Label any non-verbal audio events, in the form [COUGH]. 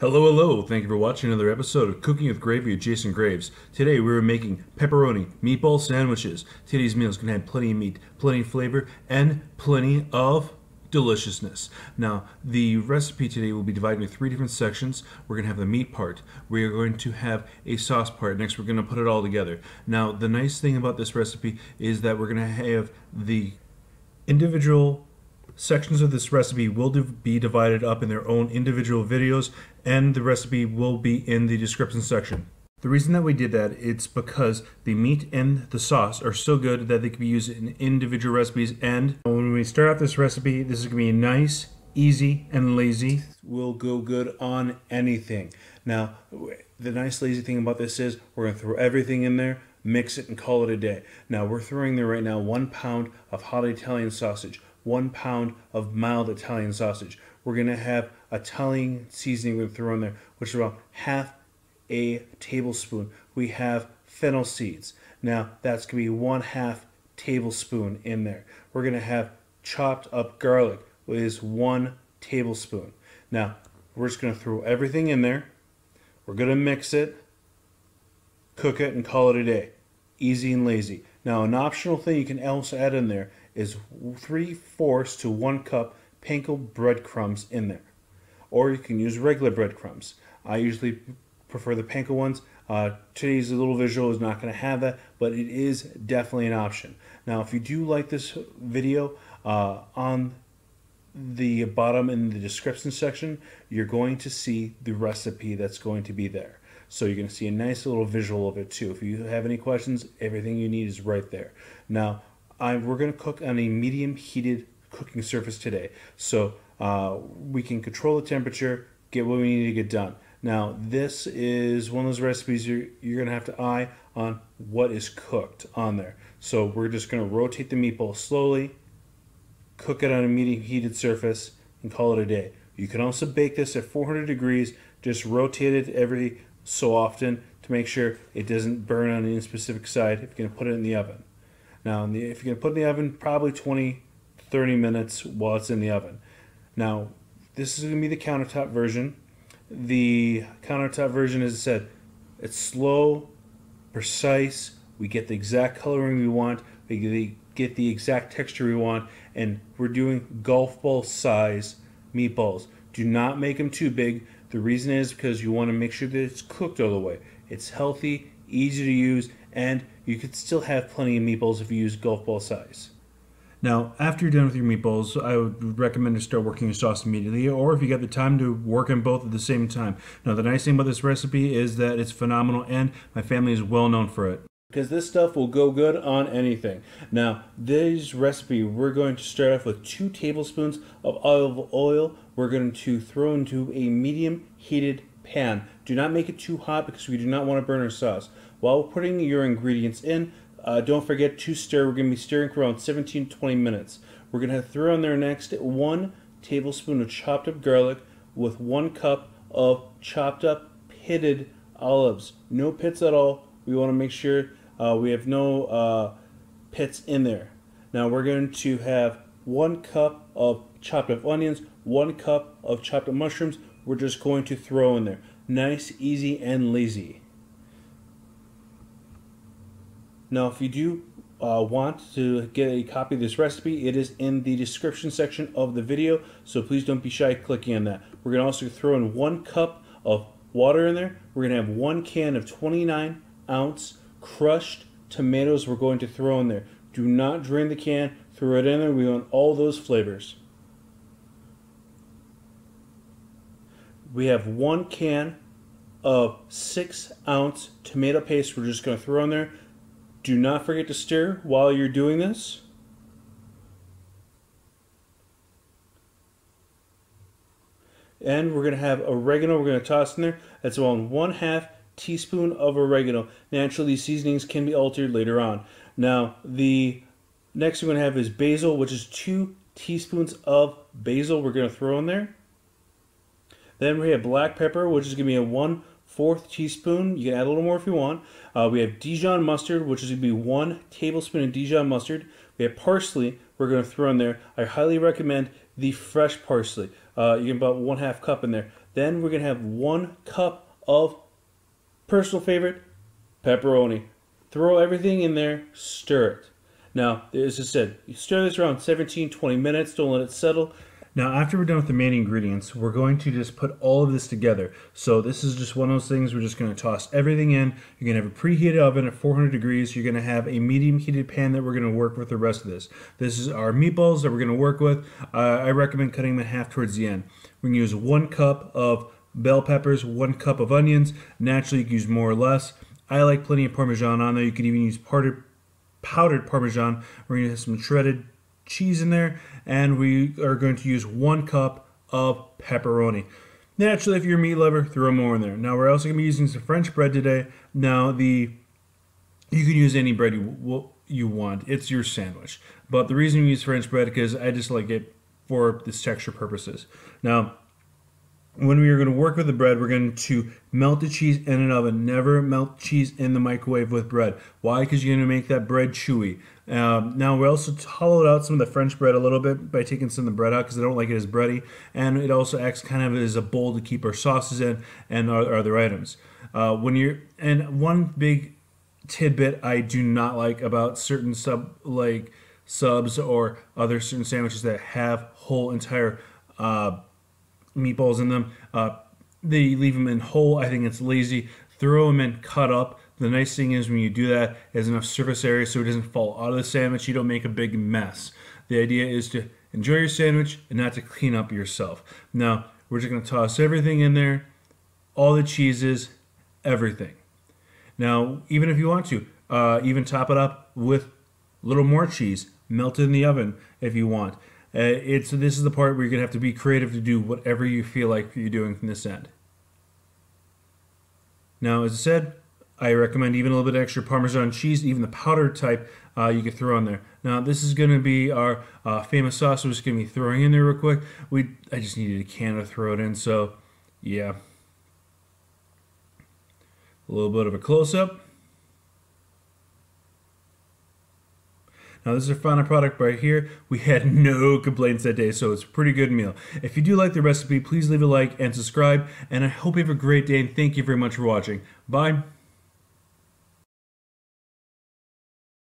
Hello, hello. Thank you for watching another episode of Cooking with Gravy with Jason Graves. Today we are making pepperoni meatball sandwiches. Today's meal is going to have plenty of meat, plenty of flavor, and plenty of deliciousness. Now, the recipe today will be divided into three different sections. We're going to have the meat part. We are going to have a sauce part. Next, we're going to put it all together. Now, the nice thing about this recipe is that we're going to have the individual sections of this recipe will be divided up in their own individual videos and the recipe will be in the description section. The reason that we did that it's because the meat and the sauce are so good that they can be used in individual recipes and when we start out this recipe this is going to be nice, easy, and lazy. Will go good on anything. Now the nice lazy thing about this is we're going to throw everything in there mix it and call it a day. Now we're throwing there right now one pound of hot Italian sausage, one pound of mild Italian sausage. We're going to have Italian seasoning we're throw in there, which is about half a tablespoon. We have fennel seeds. Now that's going to be one half tablespoon in there. We're going to have chopped up garlic, which is one tablespoon. Now we're just going to throw everything in there. We're going to mix it, cook it, and call it a day. Easy and lazy. Now an optional thing you can also add in there is 3 fourths to 1 cup panko breadcrumbs in there. Or you can use regular breadcrumbs. I usually prefer the panko ones. Uh, today's little visual is not going to have that, but it is definitely an option. Now, if you do like this video, uh, on the bottom in the description section, you're going to see the recipe that's going to be there. So you're going to see a nice little visual of it too. If you have any questions, everything you need is right there. Now, I, we're going to cook on a medium heated cooking surface today. So uh, we can control the temperature, get what we need to get done. Now, this is one of those recipes you're, you're going to have to eye on what is cooked on there. So we're just going to rotate the meatball slowly, cook it on a medium heated surface, and call it a day. You can also bake this at 400 degrees, just rotate it every so often to make sure it doesn't burn on any specific side if you're going to put it in the oven. Now, the, if you're going to put in the oven, probably 20, 30 minutes while it's in the oven. Now, this is going to be the countertop version. The countertop version, as I said, it's slow, precise. We get the exact coloring we want. We get the exact texture we want. And we're doing golf ball size meatballs. Do not make them too big. The reason is because you want to make sure that it's cooked all the way. It's healthy, easy to use, and you could still have plenty of meatballs if you use golf ball size. Now, after you're done with your meatballs, I would recommend to start working your sauce immediately, or if you got the time to work on both at the same time. Now, the nice thing about this recipe is that it's phenomenal, and my family is well known for it. Because this stuff will go good on anything. Now, this recipe, we're going to start off with two tablespoons of olive oil. We're going to throw into a medium heated pan. Do not make it too hot because we do not want to burn our sauce. While putting your ingredients in, uh, don't forget to stir. We're going to be stirring for around 17 to 20 minutes. We're going to throw in there next one tablespoon of chopped up garlic with one cup of chopped up pitted olives. No pits at all. We want to make sure uh, we have no uh, pits in there. Now we're going to have one cup of chopped up onions, one cup of chopped up mushrooms. We're just going to throw in there. Nice, easy, and lazy. Now, if you do uh, want to get a copy of this recipe, it is in the description section of the video, so please don't be shy clicking on that. We're going to also throw in one cup of water in there. We're going to have one can of 29 ounce crushed tomatoes we're going to throw in there. Do not drain the can, throw it in there. We want all those flavors. We have one can of six ounce tomato paste we're just going to throw in there. Do not forget to stir while you're doing this. And we're going to have oregano we're going to toss in there. That's around one half teaspoon of oregano. Naturally, these seasonings can be altered later on. Now, the next we're going to have is basil, which is two teaspoons of basil we're going to throw in there. Then we have black pepper, which is going to be a one fourth teaspoon. You can add a little more if you want. Uh, we have Dijon mustard, which is going to be one tablespoon of Dijon mustard. We have parsley we're going to throw in there. I highly recommend the fresh parsley. Uh, you can about one half cup in there. Then we're gonna have one cup of personal favorite pepperoni. Throw everything in there, stir it. Now, as I said, you stir this around 17, 20 minutes, don't let it settle. Now, after we're done with the main ingredients, we're going to just put all of this together. So this is just one of those things, we're just going to toss everything in. You're going to have a preheated oven at 400 degrees. You're going to have a medium heated pan that we're going to work with the rest of this. This is our meatballs that we're going to work with. Uh, I recommend cutting them in half towards the end. We're going to use one cup of bell peppers, one cup of onions. Naturally, you can use more or less. I like plenty of Parmesan on there. You could even use powdered, powdered Parmesan. We're going to have some shredded cheese in there, and we are going to use one cup of pepperoni. Naturally, if you're a meat lover, throw more in there. Now, we're also going to be using some French bread today. Now, the you can use any bread you you want. It's your sandwich. But the reason we use French bread because I just like it for this texture purposes. Now, when we are going to work with the bread, we're going to melt the cheese in an oven. Never melt cheese in the microwave with bread. Why? Because you're going to make that bread chewy. Um, now we also hollowed out some of the French bread a little bit by taking some of the bread out because I don't like it as bready, and it also acts kind of as a bowl to keep our sauces in and our, our other items. Uh, when you're and one big tidbit I do not like about certain sub like subs or other certain sandwiches that have whole entire uh, meatballs in them. Uh, they leave them in whole. I think it's lazy. Throw them in cut up. The nice thing is when you do that, there's enough surface area so it doesn't fall out of the sandwich. You don't make a big mess. The idea is to enjoy your sandwich and not to clean up yourself. Now, we're just going to toss everything in there, all the cheeses, everything. Now, even if you want to, uh, even top it up with a little more cheese, melt it in the oven if you want. Uh, it's this is the part where you're gonna have to be creative to do whatever you feel like you're doing from this end. Now, as I said, I recommend even a little bit extra Parmesan cheese, even the powdered type uh, you can throw on there. Now, this is going to be our uh, famous sauce. We're just going to be throwing in there real quick. We I just needed a can to throw it in, so yeah. A little bit of a close-up. Now this is our final product right here. We had [LAUGHS] no complaints that day, so it's a pretty good meal. If you do like the recipe, please leave a like and subscribe, and I hope you have a great day, and thank you very much for watching. Bye.